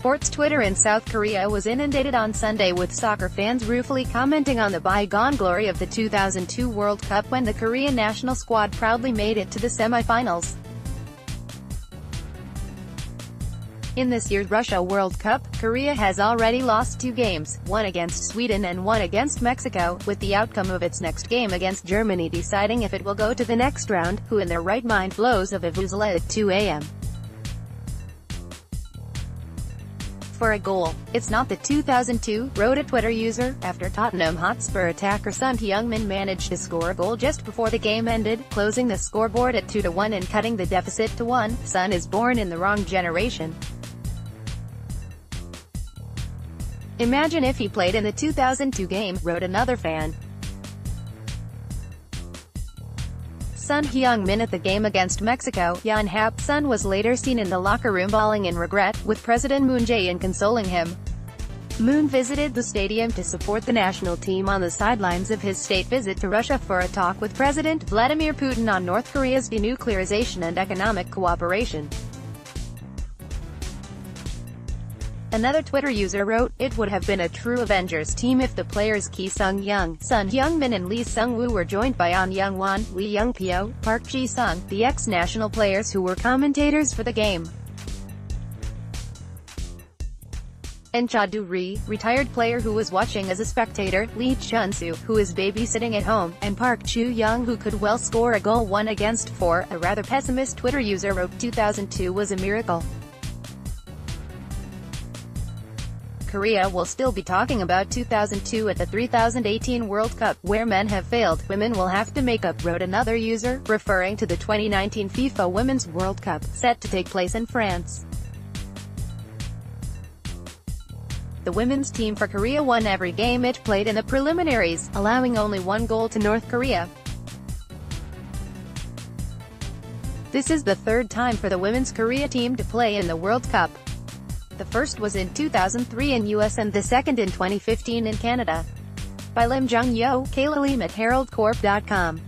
Sports Twitter in South Korea was inundated on Sunday with soccer fans ruefully commenting on the bygone glory of the 2002 World Cup when the Korean national squad proudly made it to the semi-finals. In this year's Russia World Cup, Korea has already lost two games, one against Sweden and one against Mexico, with the outcome of its next game against Germany deciding if it will go to the next round, who in their right mind blows a vuvuzela at 2 a.m. for a goal. It's not the 2002, wrote a Twitter user, after Tottenham Hotspur attacker Son Heung-min managed to score a goal just before the game ended, closing the scoreboard at 2-1 and cutting the deficit to 1. Son is born in the wrong generation. Imagine if he played in the 2002 game, wrote another fan. Son Heung-min at the game against Mexico, Yan Hap-sun was later seen in the locker room bawling in regret, with President Moon Jae-in consoling him. Moon visited the stadium to support the national team on the sidelines of his state visit to Russia for a talk with President Vladimir Putin on North Korea's denuclearization and economic cooperation. Another Twitter user wrote, It would have been a true Avengers team if the players Ki Sung-young, Son Heung-min and Lee Sung-woo were joined by Ahn Jung-hwan, Lee Young-pyo, Park Ji-sung, the ex-national players who were commentators for the game. and Cha Du-ri, retired player who was watching as a spectator, Lee Chun-soo, who is babysitting at home, and Park Chu-young who could well score a goal one against four, a rather pessimist Twitter user wrote 2002 was a miracle. Korea will still be talking about 2002 at the 3018 World Cup, where men have failed, women will have to make up, wrote another user, referring to the 2019 FIFA Women's World Cup, set to take place in France. The women's team for Korea won every game it played in the preliminaries, allowing only one goal to North Korea. This is the third time for the women's Korea team to play in the World Cup. The first was in 2003 in US and the second in 2015 in Canada. By Lim Jeong Yeo, Kayla Lim at HeraldCorp.com.